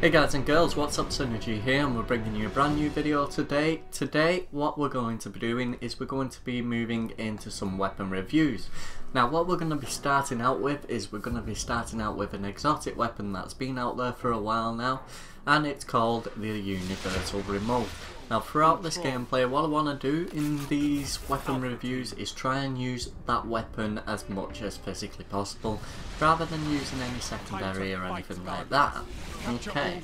Hey guys and girls, what's up Synergy here and we're bringing you a brand new video today. Today what we're going to be doing is we're going to be moving into some weapon reviews. Now what we're going to be starting out with is we're going to be starting out with an exotic weapon that's been out there for a while now and it's called the Universal Remote. Now throughout this gameplay what I want to do in these weapon reviews is try and use that weapon as much as physically possible rather than using any secondary or anything like that. Okay,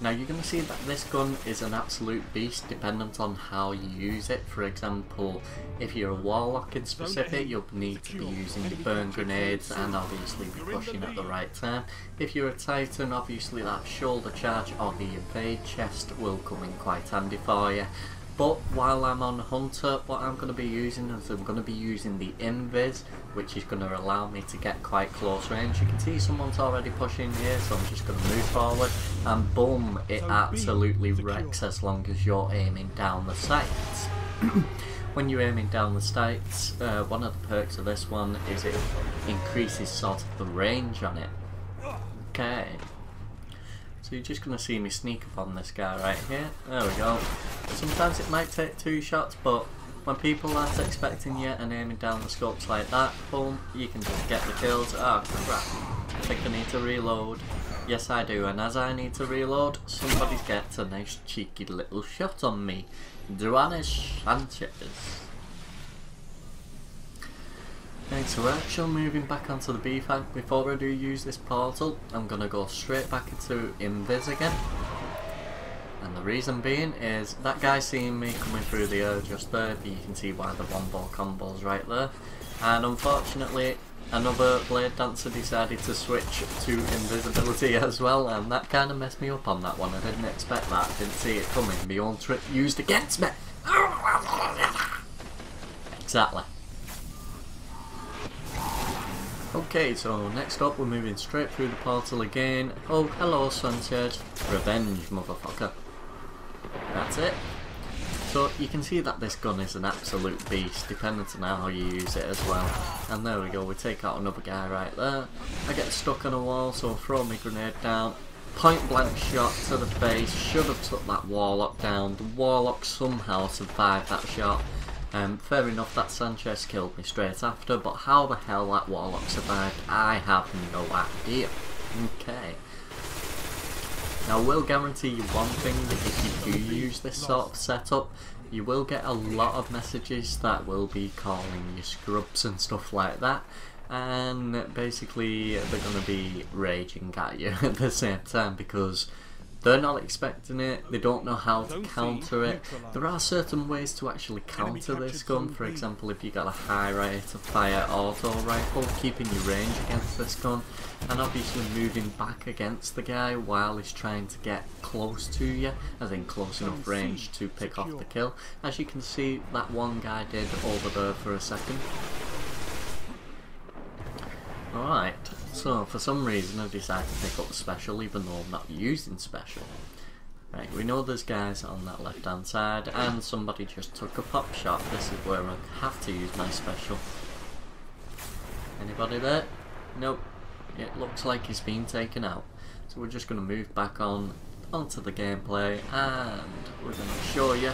now you're going to see that this gun is an absolute beast dependent on how you use it. For example, if you're a Warlock in specific, you'll need to be using your burn grenades and obviously be pushing at the right time. If you're a Titan, obviously that shoulder charge or the evade chest will come in quite handy for you. But while I'm on Hunter, what I'm going to be using is I'm going to be using the Invis, which is going to allow me to get quite close range. You can see someone's already pushing here, so I'm just going to move forward, and boom, it absolutely wrecks as long as you're aiming down the sights. when you're aiming down the sights, uh, one of the perks of this one is it increases sort of the range on it. Okay. So you're just going to see me sneak up on this guy right here. There we go. Sometimes it might take two shots, but when people aren't expecting you and aiming down the scopes like that, boom, you can just get the kills. Oh crap. I think I need to reload. Yes I do, and as I need to reload, somebody gets a nice cheeky little shot on me. Duanis Sanchez. Okay, so we're actually moving back onto the B-Fang. Before I do use this portal, I'm going to go straight back into Invis again. And the reason being is that guy seeing me coming through the air just there, but you can see why the one ball combo's right there. And unfortunately, another Blade Dancer decided to switch to invisibility as well, and that kind of messed me up on that one. I didn't expect that, didn't see it coming. The old trick used against me. Exactly. Okay, so next up we're moving straight through the portal again. Oh, hello Sanchez. Revenge, motherfucker. That's it. So you can see that this gun is an absolute beast, depending on how you use it as well. And there we go, we take out another guy right there. I get stuck on a wall, so I throw my grenade down. Point blank shot to the face, should have took that warlock down. The warlock somehow survived that shot. Um, fair enough that Sanchez killed me straight after, but how the hell that Warlock survived, I have no idea. Okay. Now I will guarantee you one thing, that if you do use this sort of setup, you will get a lot of messages that will be calling you scrubs and stuff like that. And basically they're going to be raging at you at the same time because they're not expecting it, they don't know how to counter it. There are certain ways to actually counter this gun, for example if you got a high rate of fire auto rifle, keeping your range against this gun, and obviously moving back against the guy while he's trying to get close to you, as in close enough range to pick off the kill. As you can see, that one guy did over there for a second. Alright, so for some reason I've decided to pick up special even though I'm not using special. Right, we know there's guys on that left hand side and somebody just took a pop shot. This is where I have to use my special. Anybody there? Nope. It looks like he's been taken out. So we're just going to move back on onto the gameplay and we're going to show you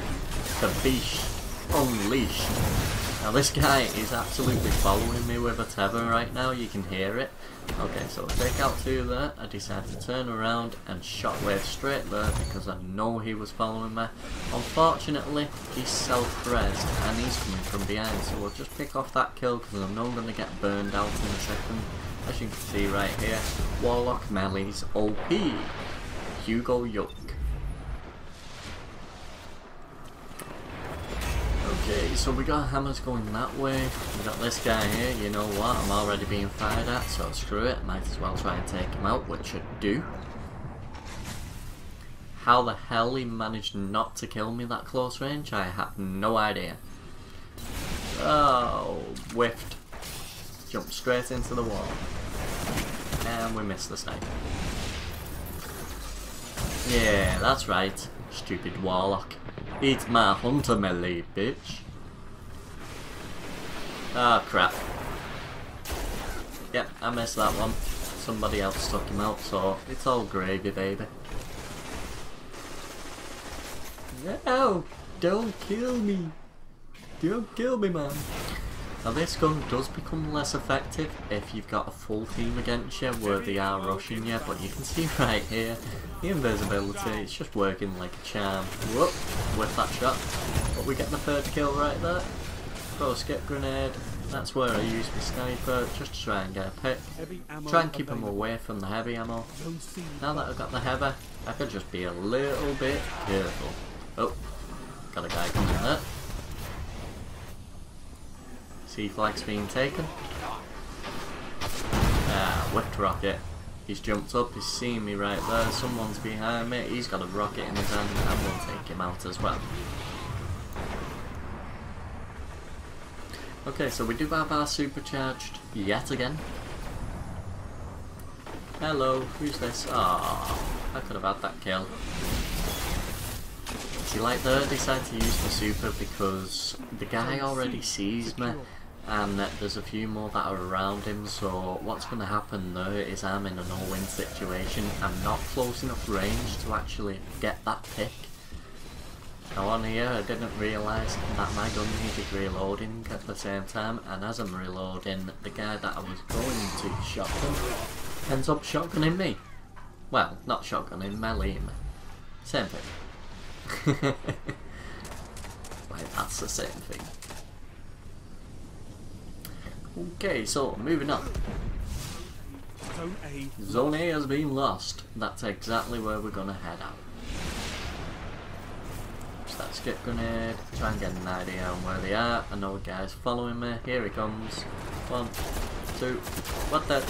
the beast unleashed. Now this guy is absolutely following me with a tether right now, you can hear it. Okay, so I take out two there, I decide to turn around and shockwave straight there because I know he was following me. Unfortunately, he's self-rezzed and he's coming from behind, so we'll just pick off that kill because I know I'm going to get burned out in a second. As you can see right here, Warlock Melee's OP, Hugo Yoke. Okay, so we got hammers going that way. We got this guy here, you know what, I'm already being fired at, so screw it. Might as well try and take him out, which I do. How the hell he managed not to kill me that close range, I have no idea. Oh, whiffed. Jumped straight into the wall. And we missed the snipe. Yeah, that's right. Stupid warlock. Eat my hunter melee, bitch. Ah, oh, crap. Yep, I missed that one. Somebody else took him out, so it's all gravy, baby. No! Don't kill me! Don't kill me, man! Now this gun does become less effective if you've got a full team against you where they are rushing you, but you can see right here, the invisibility, it's just working like a charm. Whoop, with that shot. But we get the third kill right there. Throw a skip grenade, that's where I use my sniper, just to try and get a pick. Try and keep them away from the heavy ammo. Now that I've got the heavy, I could just be a little bit careful. Oh, got a guy coming there. C flag's being taken. Ah, whipped rocket. He's jumped up, he's seen me right there, someone's behind me, he's got a rocket in his hand, and we'll take him out as well. Okay, so we do have our supercharged yet again. Hello, who's this? Ah, I could have had that kill. See, like there, decide to use the super because the guy already sees me and there's a few more that are around him so what's going to happen though is I'm in a no-win situation. I'm not close enough range to actually get that pick. Now on here I didn't realise that my gun needed reloading at the same time and as I'm reloading the guy that I was going to shotgun ends up shotgunning me. Well not shotgunning, meleeing me. Same thing. Like that's the same thing Okay, so moving on. Zone A. Zone A has been lost. That's exactly where we're gonna head out. Start skip grenade, try and get an idea on where they are. I know a guy's following me. Here he comes. One, two, what the?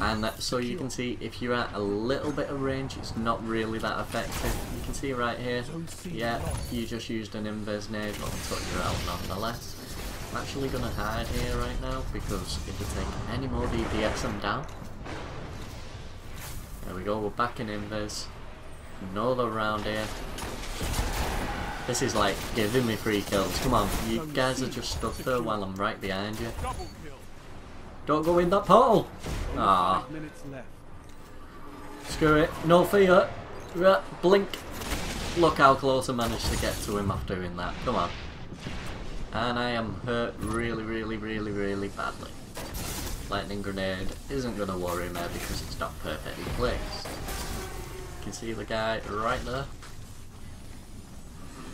And so you can see if you're at a little bit of range, it's not really that effective. You can see right here, yeah, you just used an invis nade, but I'll took you out nonetheless. I'm actually to hide here right now because if we take any more DPS I'm down. There we go, we're back in invis. Another round here. This is like giving me free kills. Come on, you guys are just stuck there while I'm right behind you. Don't go in that portal! Ah. Screw it. No fear. Blink. Look how close I managed to get to him after doing that. Come on and I am hurt really, really, really, really badly. Lightning grenade isn't going to worry me because it's not perfectly placed. You can see the guy right there.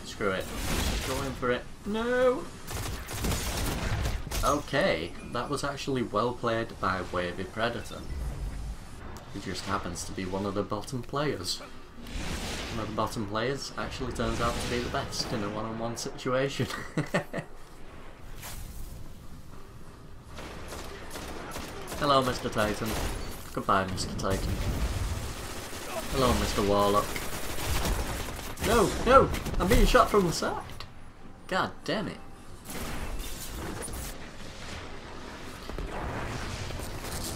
Screw it. Just going for it. No! Okay, that was actually well played by Wavy Predator. He just happens to be one of the bottom players. One of the bottom players actually turns out to be the best in a one-on-one -on -one situation. Hello, Mr. Titan. Goodbye, Mr. Titan. Hello, Mr. Warlock. No, no! I'm being shot from the side! God damn it.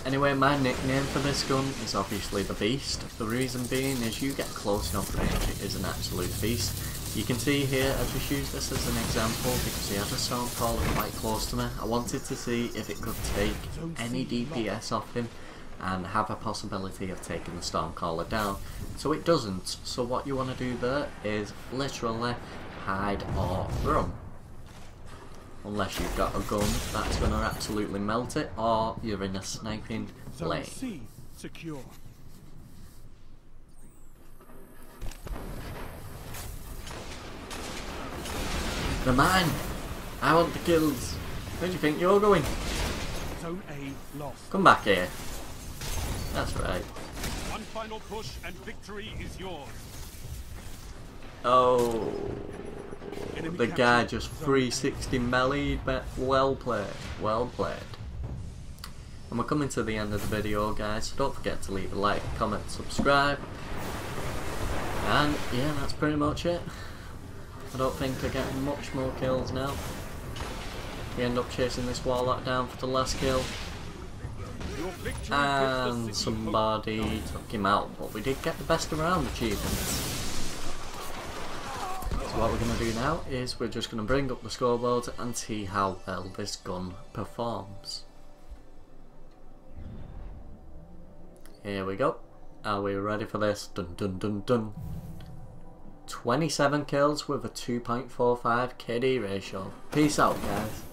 Anyway, my nickname for this gun is obviously the Beast. The reason being is you get close enough range, it is an absolute beast. You can see here, I just used this as an example because he had a Stormcaller quite close to me. I wanted to see if it could take any DPS off him and have a possibility of taking the Stormcaller down. So it doesn't. So what you want to do there is literally hide or run. Unless you've got a gun that's going to absolutely melt it or you're in a sniping lane. Secure. The man! I want the kills. Where do you think you're going? Zone A lost. Come back here. That's right. One final push and victory is yours. Oh. Enemy the guy just 360 melee, but well played. Well played. And we're coming to the end of the video guys, so don't forget to leave a like, comment, subscribe. And yeah, that's pretty much it. I don't think I get much more kills now. We end up chasing this Warlock down for the last kill. And somebody took him out, but we did get the best around achievements. So what we're going to do now is we're just going to bring up the scoreboard and see how well this gun performs. Here we go. Are we ready for this? Dun dun dun dun. 27 kills with a 2.45 KD ratio. Peace out guys.